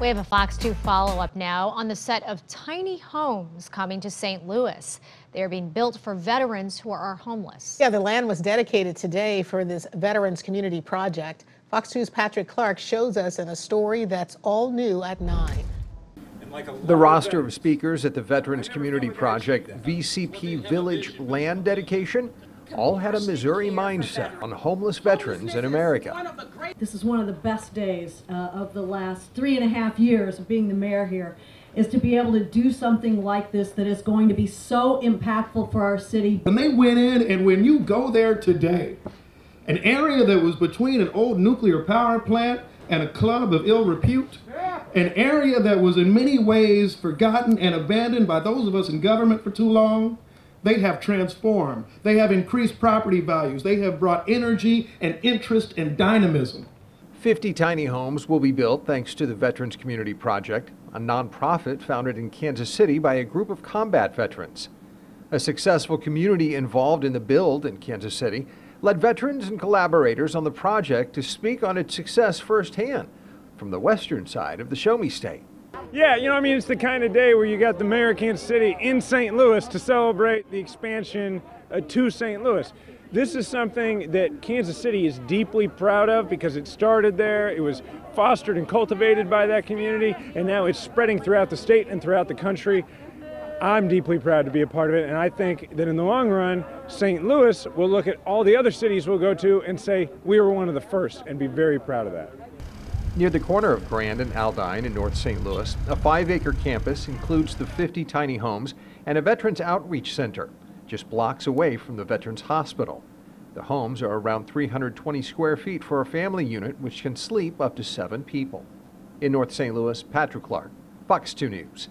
We have a Fox 2 follow up now on the set of tiny homes coming to St. Louis. They are being built for veterans who are homeless. Yeah, the land was dedicated today for this Veterans Community Project. Fox 2's Patrick Clark shows us in a story that's all new at 9. The roster of speakers at the Veterans Community Project VCP Village land dedication all had a Missouri mindset on homeless veterans in America. This is one of the best days uh, of the last three and a half years of being the mayor here, is to be able to do something like this that is going to be so impactful for our city. When they went in, and when you go there today, an area that was between an old nuclear power plant and a club of ill repute, an area that was in many ways forgotten and abandoned by those of us in government for too long, they have transformed. They have increased property values. They have brought energy and interest and dynamism. 50 tiny homes will be built thanks to the Veterans Community Project, a nonprofit founded in Kansas City by a group of combat veterans. A successful community involved in the build in Kansas City led veterans and collaborators on the project to speak on its success firsthand from the western side of the Show Me State. Yeah, you know, I mean, it's the kind of day where you got the mayor of Kansas City in St. Louis to celebrate the expansion uh, to St. Louis. This is something that Kansas City is deeply proud of because it started there, it was fostered and cultivated by that community, and now it's spreading throughout the state and throughout the country. I'm deeply proud to be a part of it, and I think that in the long run, St. Louis will look at all the other cities we'll go to and say, we were one of the first, and be very proud of that. Near the corner of Grand and Aldine in North St. Louis, a five acre campus includes the 50 tiny homes and a Veterans Outreach Center, just blocks away from the Veterans Hospital. The homes are around 320 square feet for a family unit, which can sleep up to seven people. In North St. Louis, Patrick Clark, Fox 2 News.